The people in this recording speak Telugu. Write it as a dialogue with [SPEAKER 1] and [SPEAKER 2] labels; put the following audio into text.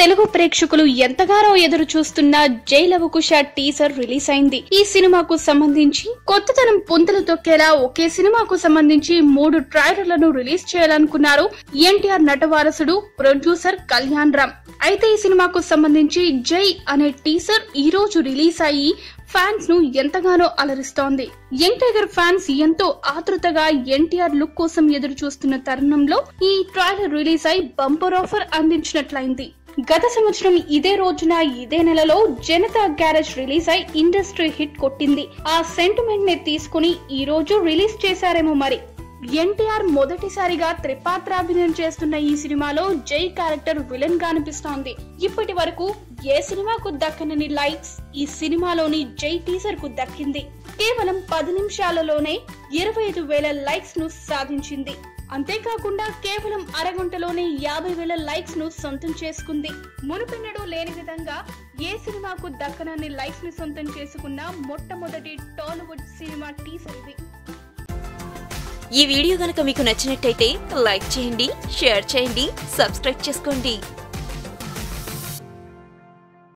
[SPEAKER 1] తెలుగు ప్రేక్షకులు ఎంతగానో ఎదురు చూస్తున్న జైలవకుశ టీజర్ రిలీజ్ అయింది. ఈ సినిమాకు సంబంధించి కొత్తతనం పుంతలు తొక్కేలా ఒకే సినిమాకు సంబంధించి మూడు ట్రైలర్లను రిలీజ్ చేయాలనుకున్నారు. ఎన్టీఆర్ నటవారసుడు ప్రొడ్యూసర్ కళ్యాణ్ రామ్. అయితే ఈ సినిమాకు సంబంధించి జై అనే టీజర్ ఈ రోజు రిలీజ్ అయ్యి ఫ్యాన్స్ను ఎంతగానో అలరిస్తోంది. యంగ్ టైగర్ ఫ్యాన్స్ ఎంతో ఆతృతగా ఎన్టీఆర్ లుక్ కోసం ఎదురు చూస్తున్న తరుణంలో ఈ ట్రైలర్ రిలీజ్ అయి బంపర్ ఆఫర్ అందించినట్లయింది. గత సంవత్సరం ఇదే రోజున ఇదే నెలలో జనతా గ్యారేజ్ రిలీజ్ అయి ఇండస్ట్రీ హిట్ కొట్టింది. ఆ సెంటిమెంట్ని తీసుకుని ఈ రోజు రిలీజ్ చేశారేమో మరి. ఎన్టీఆర్ మొదటిసారిగా త్రిపాత్రాభినయం చేస్తున్న ఈ సినిమాలో జై క్యారెక్టర్ విలన్గా అనిపిస్తోంది. ఇప్పటి వరకు ఏ సినిమాకు దక్కనని లైక్స్ ఈ సినిమాలోని జై టీజర్కు దక్కింది. కేవలం పది నిమిషాలలోనే ఇరవై ఐదు వేల లైక్స్ను సాధించింది. అంతేకాకుండా కేవలం అరగంటలోనే యాభై వేల లైక్స్ను సొంతం చేసుకుంది. మునుపెన్నడూ లేని విధంగా ఏ సినిమాకు దక్కనని లైక్స్ని సొంతం చేసుకున్న మొట్టమొదటి టాలీవుడ్ సినిమా టీజర్ ఇది.
[SPEAKER 2] ఈ వీడియో గనక మీకు నచ్చినట్టయితే లైక్ చేయండి షేర్ చేయండి సబ్స్క్రైబ్ చేసుకోండి.